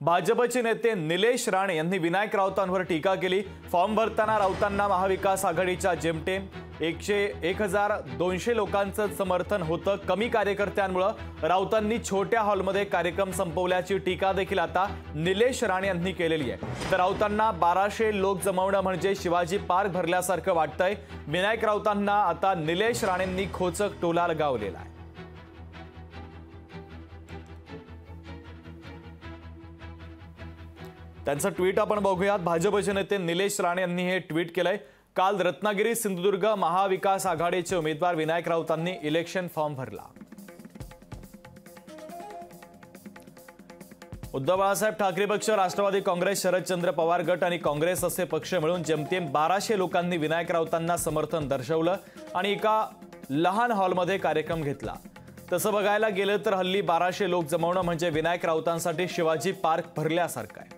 भाजपचे नेते निलेश राणे यांनी विनायक राऊतांवर टीका केली. फॉर्म भरताना राऊतांना महाविकास आघाडीच्या जेमटेम एकशे एक हजार दोनशे लोकांचं समर्थन होतं. कमी कार्यकर्त्यांमुळं राऊतांनी छोट्या हॉलमध्ये कार्यक्रम संपवल्याची टीका देखील आता निलेश राणे यांनी केलेली आहे. तर राऊतांना बाराशे लोक जमवणं म्हणजे शिवाजी पार्क भरल्यासारखं वाटतंय. विनायक राऊतांना आता निलेश राणेंनी खोचक टोला लगावलेला आहे. त्यांचं ट्विट आपण बघूयात. भाजपचे नेते निलेश राणे यांनी हे ट्विट केलंय. काल रत्नागिरी सिंधुदुर्ग महाविकास आघाडीचे उमेदवार विनायक राऊतांनी इलेक्शन फॉर्म भरला. उद्धव बाळासाहेब ठाकरे पक्ष राष्ट्रवादी काँग्रेस शरदचंद्र पवार गट आणि काँग्रेस असे पक्ष मिळून जेमतेम बाराशे लोकांनी विनायक राऊतांना समर्थन दर्शवलं आणि एका लहान हॉलमध्ये कार्यक्रम घेतला. तसं बघायला गेलं तर हल्ली बाराशे लोक जमवणं म्हणजे विनायक राऊतांसाठी शिवाजी पार्क भरल्यासारखं आहे.